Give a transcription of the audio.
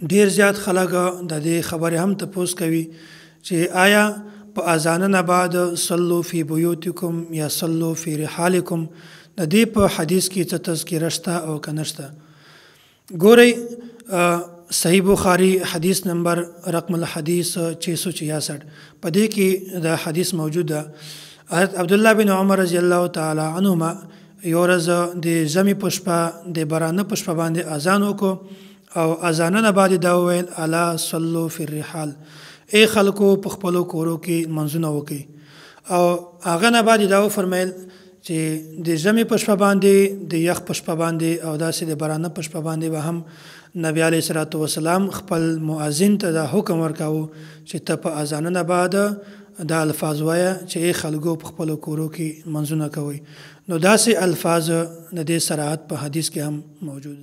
ډیر زیات خلک د دې خبرې هم تپوس کوي چې آیا په اذان نه بعد صلو فی بیوتکم یا صلو فی رحالکم د دې په حدیث کې څه تذکره شته او کنهشته ګورئ صحیح بخاری حدیث نمبر رقم الحدیث 666 په دې کې دا حدیث موجود ده حضرت عبد الله بن عمر رضی الله تعالی عنهما یو ورځ د زمی پښپا د برانه پښپا باندې اذان وکړو او اذانونه بعد دا وویل الا صلو فی الرحال ای خلکو په خپلو کورو کې منځونه وکي او هغه نه بعد دا وفرمایل چې د ژمې په شپه باندې د یخ په شپه باندې او داسې د بارانه په شپه باندې به هم نبی علیه الصلاۃ والسلام خپل مؤذن ته دا حکم ورکاوه چې ته په اذانونه بعد دا الفاظ وایه چې ای خلکو په خپلو کورو کې منځونه کوئ نو داسې الفاظ د دې صراحت په حدیث کې هم موجود